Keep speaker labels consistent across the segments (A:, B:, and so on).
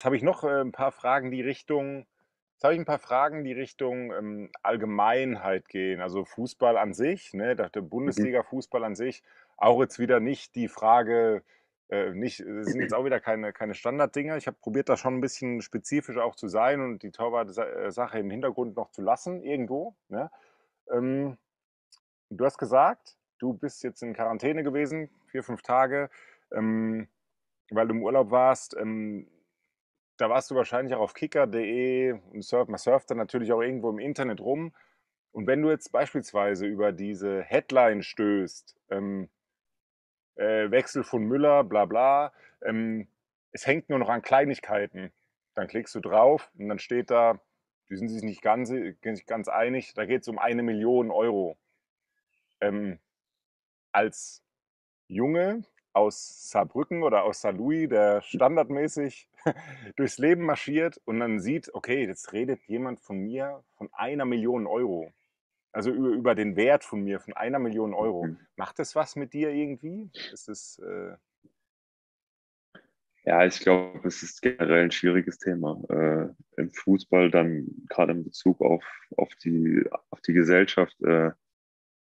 A: Jetzt habe ich noch, äh, 'n paar Fragen, die Richtung jetzt habe ich 'n paar Fragen, die Richtung, ähm, Allgemeinheit gehen. Also, Fußball an sich, ne, der
B: Mhm.
A: Bundesliga-Fußball an sich. Auch jetzt wieder nicht die Frage äh, nicht es sind jetzt auch wieder keine keine Standarddinger. Ich habe probiert, da schon 'n bisschen spezifischer auch zu sein und die Torwart Sa äh, im Hintergrund noch zu lassen irgendwo, ne? Ähm, du hast gesagt, du bist jetzt in Quarantäne gewesen, 4, 5 Tage, ähm, weil du im Urlaub warst. Ähm, da warst du wahrscheinlich auch auf kicker.de und surft man surft dann natürlich auch irgendwo im Internet rum. Und wenn du jetzt beispielsweise über diese Headline stößt, ähm äh, Wechsel von Müller, bla bla, ähm, es hängt nur noch an Kleinigkeiten. Dann klickst du drauf und dann steht da, die sind sich nicht ganz nicht ganz einig, da geht's um 1.000.000 €. Ähm, als Junge aus Saarbrücken oder aus Saarlouis, der standardmäßig durchs Leben marschiert und dann sieht: „Okay, jetzt redet jemand von mir von 1.000.000 €.“ Also, über über den Wert von mir von 1.000.000 €.
B: Mhm.
A: Macht das was mit dir irgendwie? Ist es, äh
B: Ja, ich glaube, es ist generell 'n schwieriges Thema, äh, im Fußball dann grade in Bezug auf auf die auf die Gesellschaft. Äh,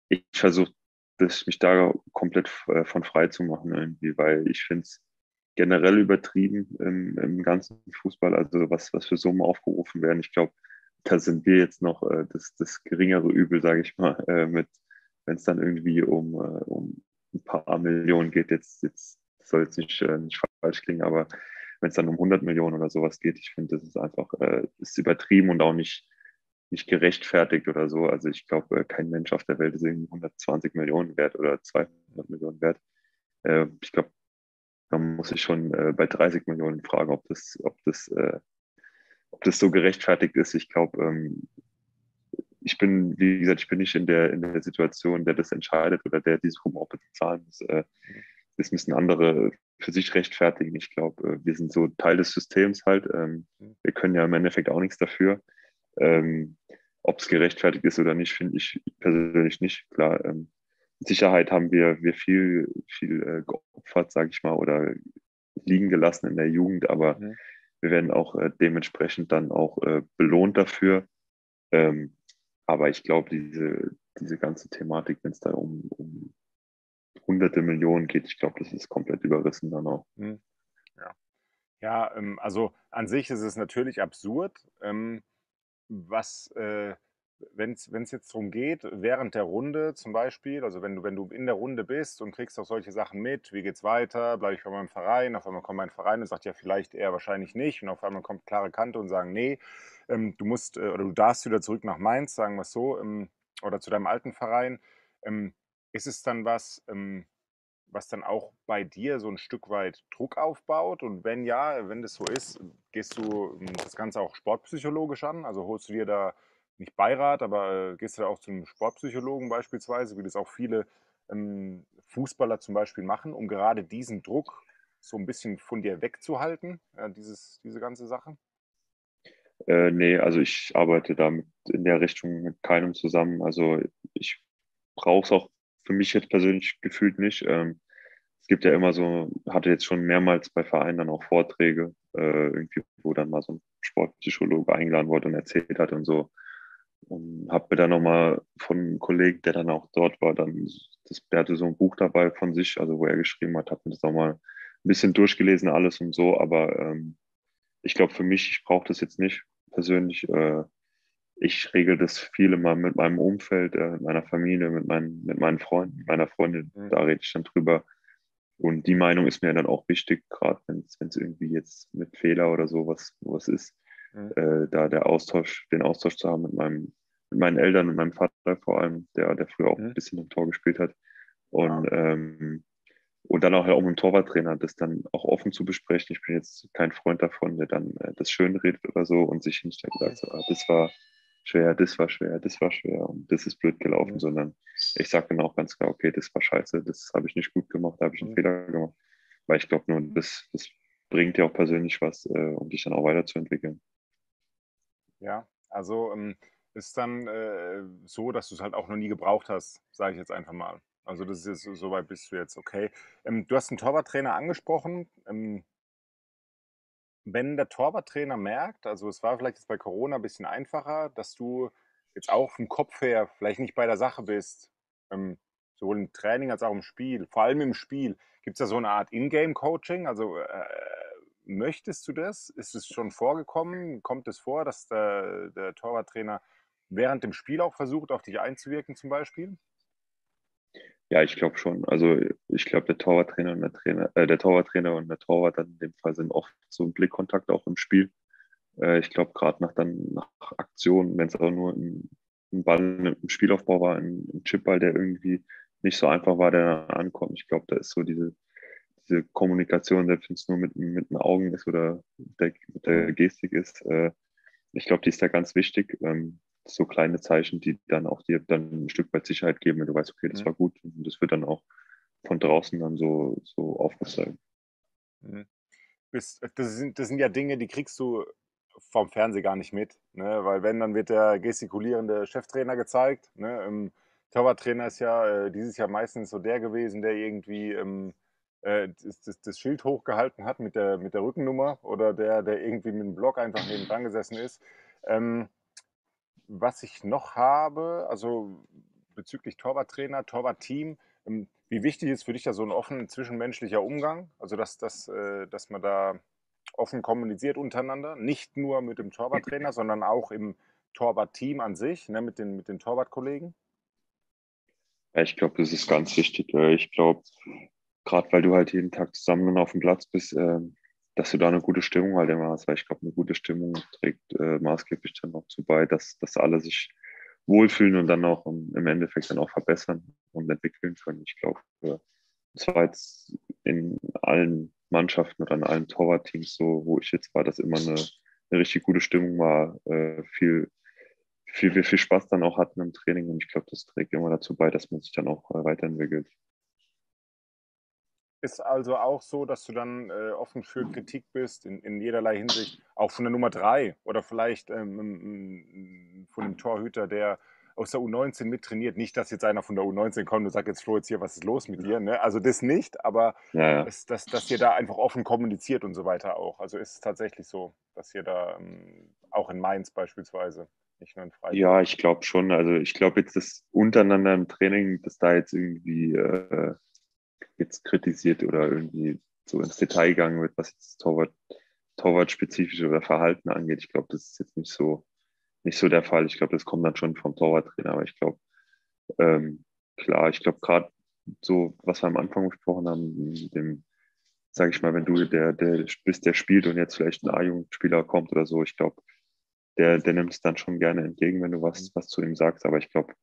B: ich versuche, mich da komplett äh, von frei zu machen irgendwie, weil ich finde es generell übertrieben im im ganzen Fußball, also, was was für Summen aufgerufen werden. Ich glaube, da sind wir jetzt noch, äh, das das geringere Übel, sage ich mal, äh, mit wenn's dann irgendwie um, äh um 'n paar Millionen geht. Jetzt jetzt soll jetzt nicht äh, nicht falsch klingen, aber wenn's dann um 100.000.000 oder so was geht, ich finde, das ist einfach äh, ist übertrieben und auch nicht nicht gerechtfertigt oder so. Also, ich glaube, äh, kein Mensch auf der Welt ist irgendwie 120.000.000 wert oder 200.000.000 wert. Äh, ich glaube, man muss sich schon, äh, bei 30.000.000 fragen, ob das ob das äh, ob das so gerechtfertigt ist. Ich glaube, ähm, ich bin wie gesagt, ich bin nicht in der in der Situation, der das entscheidet oder der diese Summe auch bezahlen muss. Äh, das müssen andere für sich rechtfertigen. Ich glaube, äh, wir sind so Teil des Systems halt. Ähm, wir können ja im Endeffekt auch nix dafür. Ähm, ob's gerechtfertigt ist oder nicht, finde ich persönlich nicht. Klar, ähm, Sicherheit haben wir wir viel viel, äh, geopfert, sage ich mal, oder liegen gelassen in der Jugend, aber
A: Mhm.
B: wir werden auch, äh, dementsprechend dann auch, äh, belohnt dafür. Ähm, aber ich glaube, diese diese ganze Thematik, wenn's da um um Hunderte Millionen geht, ich glaube, das ist komplett überrissen dann auch.
A: Mhm. Ja. Ja, ähm, also, an sich ist es natürlich absurd, ähm, was, äh wenn's wenn's jetzt drum geht, während der Runde zum Beispiel also, wenn du wenn du in der Runde bist und kriegst auch solche Sachen mit: „Wie geht's weiter? Bleibe ich bei meinem Verein?“ Auf einmal kommt mein Verein und sagt: „Ja, vielleicht eher wahrscheinlich nicht.“ Und auf einmal kommt klare Kante und sagen: „Ne, ähm, du musst, äh oder du darfst wieder zurück nach Mainz“, sagen wir's so, ähm, oder zu deinem alten Verein. Ähm, ist es dann was, ähm, was dann auch bei dir so 'n Stück weit Druck aufbaut? Und wenn ja, wenn das so ist, gehst du, hm, das Ganze auch sportpsychologisch an? Also, holst du dir da nicht Beirat, aber, äh, gehst du da auch zu 'nem Sportpsychologen beispielsweise, wie das auch viele, ähm, Fußballer zum Beispiel machen, um gerade diesen Druck so 'n bisschen von dir wegzuhalten, äh, dieses diese ganze Sache?
B: Äh, ne, also, ich arbeite da mit in der Richtung mit keinem zusammen. Also, ich brauche es auch für mich jetzt persönlich gefühlt nicht. Ähm, es gibt ja immer so hatte jetzt schon mehrmals bei Vereinen dann auch Vorträge, äh, irgendwie, wo dann mal so 'n Sportpsychologe eingeladen wurde und erzählt hat und so. Und habe mir dann noch mal von 'nem Kollegen, der dann auch dort war, dann das der hatte so 'n Buch dabei von sich, also, wo er geschrieben hat, habe mir das noch mal 'n bisschen durchgelesen alles und so, aber, ähm, ich glaube für mich, ich brauche das jetzt nicht persönlich. Äh, ich regle das viel immer mit meinem Umfeld, äh, mit meiner Familie, mit meinen mit meinen Freunden, meiner Freundin,
A: Mhm.
B: da rede ich dann drüber. Und die Meinung ist mir dann auch wichtig, grad wenn's wenn's irgendwie jetzt mit Fehler oder so was was ist,
A: Mhm.
B: äh, da der Austausch den Austausch zu haben mit meinem mit meinen Eltern, mit meinem Vater vor allem, der der früher auch
A: Mhm.
B: bisschen im Tor gespielt hat. Und,
A: okay.
B: ähm und dann auch ja auch mit'm Torwarttrainer, das dann auch offen zu besprechen. Ich bin jetzt kein Freund davon, der dann, äh, das schönredet oder so und sich hinstellt und sagt so: „Ah, das war schwer, das war schwer, das war schwer und das ist blöd gelaufen“,
A: Mhm.
B: sondern ich sage dann auch ganz klar: „Okay, das war scheiße, das habe ich nicht gut gemacht, da habe ich 'n
A: Mhm.
B: Fehler gemacht.“ Weil ich glaube nur, das das bringt dir auch persönlich was, äh, um dich dann auch weiterzuentwickeln.
A: Ja, also, ähm, ist dann, äh, so, dass du's halt auch noch nie gebraucht hast, sage ich jetzt einfach mal. Also, das ist jetzt so so weit bist du jetzt okay. Ähm, du hast 'n Torwarttrainer angesprochen. Ähm wenn der Torwarttrainer merkt, also es war vielleicht jetzt bei Corona ein bisschen einfacher, dass du jetzt auch vom Kopf her vielleicht nicht bei der Sache bist, ähm, sowohl im Training als auch im Spiel, vor allem im Spiel, gibt es da so eine Art Ingame-Coaching? Also äh, möchtest du das? Ist es schon vorgekommen? Kommt es vor, dass der, der Torwarttrainer während dem Spiel auch versucht, auf dich einzuwirken zum Beispiel?
B: Ja, ich glaube schon. Also ich glaube, der Torwarttrainer und der Trainer, äh, der Torwarttrainer und der Torwart in dem Fall sind oft so ein Blickkontakt auch im Spiel. Äh, ich glaube, gerade nach dann nach Aktionen, wenn es auch nur ein, ein Ball im Spielaufbau war, ein, ein Chipball, der irgendwie nicht so einfach war, der ankommt. Ich glaube, da ist so diese, diese Kommunikation, selbst wenn es nur mit, mit den Augen ist oder der, mit der Gestik ist, äh, ich glaube, die ist da ganz wichtig. Ähm, so kleine Zeichen, die dann auch dir dann ein Stück weit Sicherheit geben, wenn du weißt, okay, das war gut. Und das wird dann auch von draußen dann so, so aufgezeigt.
A: Mhm. Das, sind, das sind ja Dinge, die kriegst du vom Fernsehen gar nicht mit. Ne? Weil wenn, dann wird der gestikulierende Cheftrainer gezeigt. Ne? Ähm, Torwarttrainer ist ja äh, dieses Jahr meistens so der gewesen, der irgendwie ähm, äh, das, das, Schild hochgehalten hat mit der, mit der Rückennummer oder der, der irgendwie mit dem Block einfach neben dran gesessen ist. Ähm, was ich noch habe, also bezüglich Torwarttrainer, Torwartteam, ähm, wie wichtig ist für dich da so ein offen zwischenmenschlicher Umgang? Also, dass, dass, äh, dass man da offen kommuniziert untereinander, nicht nur mit dem Torwarttrainer, sondern auch im Torwartteam an sich, ne, mit, den, mit den Torwartkollegen?
B: Ja, ich glaube, das ist ganz wichtig. Ich glaube, gerade weil du halt jeden Tag zusammen auf dem Platz bist, ähm, dass du da eine gute Stimmung halt immer hast, weil ich glaube, eine gute Stimmung trägt äh, maßgeblich dann auch zu bei, dass, dass alle sich wohlfühlen und dann auch im Endeffekt dann auch verbessern und entwickeln können. Ich glaube, äh, das war jetzt in allen Mannschaften oder in allen Torwartteams so, wo ich jetzt war, dass immer eine, eine richtig gute Stimmung war, äh, viel, viel, viel Spaß dann auch hatten im Training und ich glaube, das trägt immer dazu bei, dass man sich dann auch äh, weiterentwickelt.
A: Ist also auch so, dass du dann äh, offen für Kritik bist, in, in jederlei Hinsicht, auch von der Nummer 3 oder vielleicht ähm, von dem Torhüter, der aus der U19 mittrainiert. Nicht, dass jetzt einer von der U19 kommt und sagt, jetzt Flo, jetzt hier, was ist los mit dir? Ne? Also das nicht, aber ja, ja. Ist, dass, dass ihr da einfach offen kommuniziert und so weiter auch. Also ist es tatsächlich so, dass ihr da ähm, auch in Mainz beispielsweise, nicht nur in Freiburg.
B: Ja, ich glaube schon. Also ich glaube jetzt, dass untereinander im Training, dass da jetzt irgendwie äh, jetzt kritisiert oder irgendwie so ins Detail gegangen wird, was jetzt Torwart, Torwart-spezifische oder Verhalten angeht. Ich glaube, das ist jetzt nicht so, nicht so der Fall. Ich glaube, das kommt dann schon vom Torwarttrainer. Aber ich glaube, ähm, klar, ich glaube gerade so, was wir am Anfang besprochen haben, dem, sage ich mal, wenn du der, der bist, der spielt und jetzt vielleicht ein A-Jugendspieler kommt oder so, ich glaube, der, der nimmt es dann schon gerne entgegen, wenn du was, was zu ihm sagst. Aber ich glaube,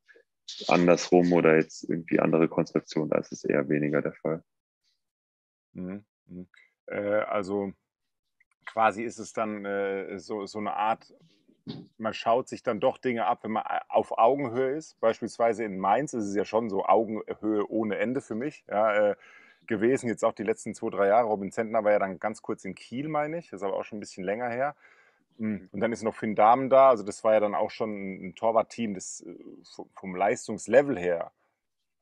B: andersrum oder jetzt irgendwie andere Konstellationen, da ist es eher weniger der Fall.
A: Mhm. Mhm. Äh, also quasi ist es dann äh, so, so eine Art, man schaut sich dann doch Dinge ab, wenn man äh, auf Augenhöhe ist. Beispielsweise in Mainz ist es ja schon so Augenhöhe ohne Ende für mich ja, äh, gewesen. Jetzt auch die letzten zwei, drei Jahre. Robin Zentner war ja dann ganz kurz in Kiel, meine ich. Das ist aber auch schon ein bisschen länger her. Mhm. Und dann ist noch Finn Dahmen da. Also das war ja dann auch schon ein Torwartteam, das äh, vom Leistungslevel her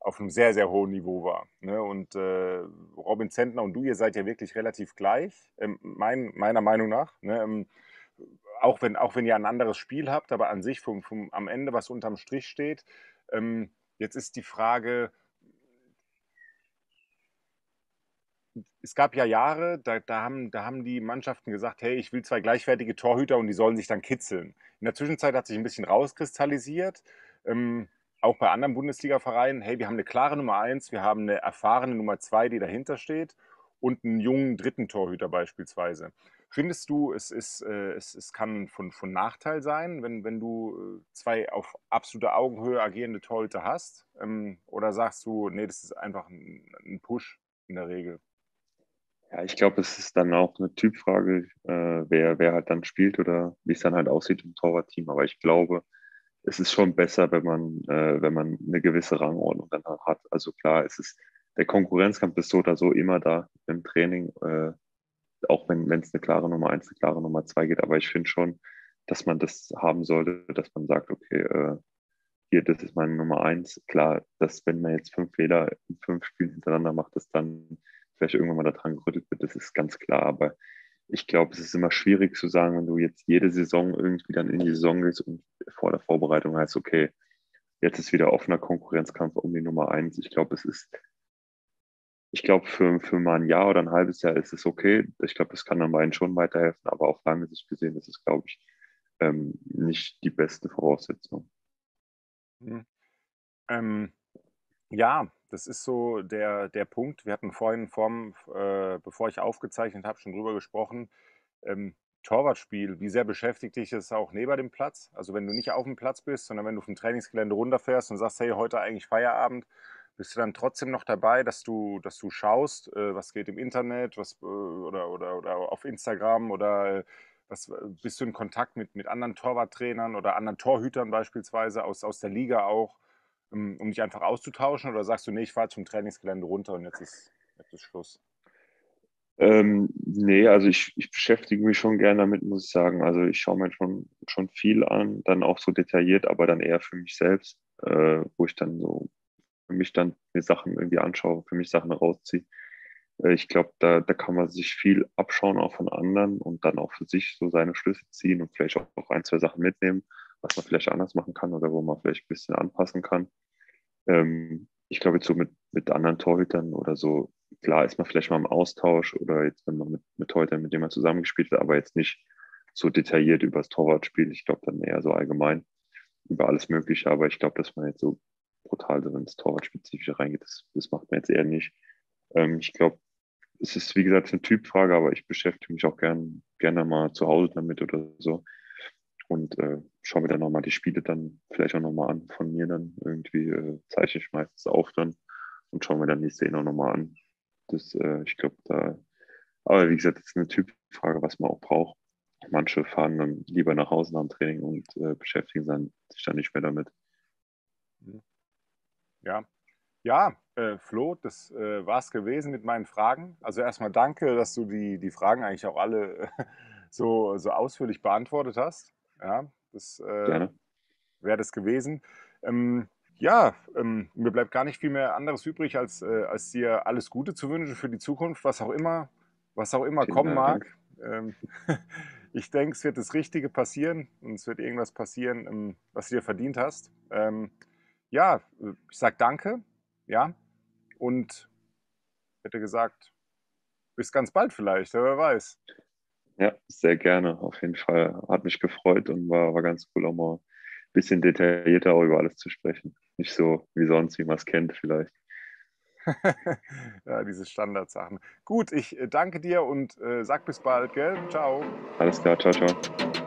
A: auf einem sehr, sehr hohen Niveau war. Ne? Und äh, Robin Zentner und du, ihr seid ja wirklich relativ gleich, ähm, mein, meiner Meinung nach. Ne? Ähm, auch, wenn, auch wenn ihr ein anderes Spiel habt, aber an sich vom, vom, am Ende, was unterm Strich steht. Ähm, jetzt ist die Frage, es gab ja Jahre, da, da, haben, da haben die Mannschaften gesagt, hey, ich will zwei gleichwertige Torhüter und die sollen sich dann kitzeln. In der Zwischenzeit hat sich ein bisschen rauskristallisiert, ähm, auch bei anderen Bundesliga-Vereinen, hey, wir haben eine klare Nummer eins, wir haben eine erfahrene Nummer zwei, die dahinter steht und einen jungen dritten Torhüter beispielsweise. Findest du, es, ist, äh, es, es kann von, von Nachteil sein, wenn, wenn du äh, zwei auf absoluter Augenhöhe agierende Torhüter hast? Ähm, oder sagst du, nee, das ist einfach ein, ein Push in der Regel?
B: Ja, ich glaube, es ist dann auch eine Typfrage, äh, wer, wer halt dann spielt oder wie es dann halt aussieht im Torwartteam. Aber ich glaube, es ist schon besser, wenn man, äh, wenn man eine gewisse Rangordnung dann hat. Also klar, es ist, der Konkurrenzkampf ist so oder so immer da im Training, äh, auch wenn es eine klare Nummer eins, eine klare Nummer zwei geht. Aber ich finde schon, dass man das haben sollte, dass man sagt, okay, äh, hier, das ist meine Nummer eins. Klar, dass wenn man jetzt fünf Fehler in fünf Spielen hintereinander macht, dass dann vielleicht irgendwann mal daran gerüttelt wird, das ist ganz klar. Aber ich glaube, es ist immer schwierig zu sagen, wenn du jetzt jede Saison irgendwie dann in die Saison gehst und vor der Vorbereitung heißt, okay, jetzt ist wieder offener Konkurrenzkampf um die Nummer eins. Ich glaube, es ist, ich glaube, für, für mal ein Jahr oder ein halbes Jahr ist es okay. Ich glaube, das kann dann beiden schon weiterhelfen, aber auf lange Sicht gesehen ist es, glaube ich, ähm, nicht die beste Voraussetzung.
A: Hm. Ähm, ja, das ist so der, der Punkt. Wir hatten vorhin, vorm, äh, bevor ich aufgezeichnet habe, schon drüber gesprochen. Ähm, Torwartspiel, wie sehr beschäftigt dich es auch neben dem Platz? Also wenn du nicht auf dem Platz bist, sondern wenn du vom Trainingsgelände runterfährst und sagst, hey, heute eigentlich Feierabend, bist du dann trotzdem noch dabei, dass du, dass du schaust, äh, was geht im Internet, was, äh, oder, oder, oder auf Instagram oder äh, was, bist du in Kontakt mit, mit anderen Torwarttrainern oder anderen Torhütern beispielsweise aus, aus der Liga auch? Um, um dich einfach auszutauschen? Oder sagst du, nee, ich fahre zum Trainingsgelände runter und jetzt ist, jetzt ist Schluss?
B: Ähm, nee, also ich, ich beschäftige mich schon gerne damit, muss ich sagen. Also ich schaue mir schon, schon viel an, dann auch so detailliert, aber dann eher für mich selbst, äh, wo ich dann so für mich dann mir Sachen irgendwie anschaue, für mich Sachen rausziehe. Äh, ich glaube, da, da kann man sich viel abschauen auch von anderen und dann auch für sich so seine Schlüsse ziehen und vielleicht auch, auch ein, zwei Sachen mitnehmen was man vielleicht anders machen kann oder wo man vielleicht ein bisschen anpassen kann. Ähm, ich glaube, jetzt so mit, mit anderen Torhütern oder so, klar ist man vielleicht mal im Austausch oder jetzt, wenn man mit, mit Torhütern, mit denen man zusammengespielt hat, aber jetzt nicht so detailliert über das Torwartspiel. Ich glaube, dann eher so allgemein über alles Mögliche. Aber ich glaube, dass man jetzt so brutal so ins Torwartspezifische reingeht, das, das macht man jetzt eher nicht. Ähm, ich glaube, es ist, wie gesagt, eine Typfrage, aber ich beschäftige mich auch gern, gerne mal zu Hause damit oder so und äh, schaue mir dann nochmal die Spiele dann vielleicht auch nochmal an von mir dann irgendwie äh, zeichne ich meistens auf dann und schaue mir dann die Szene auch nochmal an. Das, äh, ich glaube, da, aber wie gesagt, das ist eine Typfrage, was man auch braucht. Manche fahren dann lieber nach Hause nach dem Training und äh, beschäftigen sich dann nicht mehr damit.
A: Ja, ja, äh, Flo, das äh, war es gewesen mit meinen Fragen. Also erstmal danke, dass du die, die Fragen eigentlich auch alle so, so ausführlich beantwortet hast. Ja, das äh, wäre das gewesen. Ähm, ja, ähm, mir bleibt gar nicht viel mehr anderes übrig, als, äh, als dir alles Gute zu wünschen für die Zukunft, was auch immer, was auch immer kommen mag. Ähm, ich denke, es wird das Richtige passieren und es wird irgendwas passieren, ähm, was du dir verdient hast. Ähm, ja, ich sage danke, ja, und hätte gesagt, bis ganz bald vielleicht, wer weiß.
B: Ja, sehr gerne, auf jeden Fall. Hat mich gefreut und war, war ganz cool, auch mal ein bisschen detaillierter über alles zu sprechen. Nicht so wie sonst, wie man es kennt, vielleicht.
A: ja, diese Standardsachen. Gut, ich äh, danke dir und äh, sag bis bald, gell? Ciao.
B: Alles klar, ciao, ciao.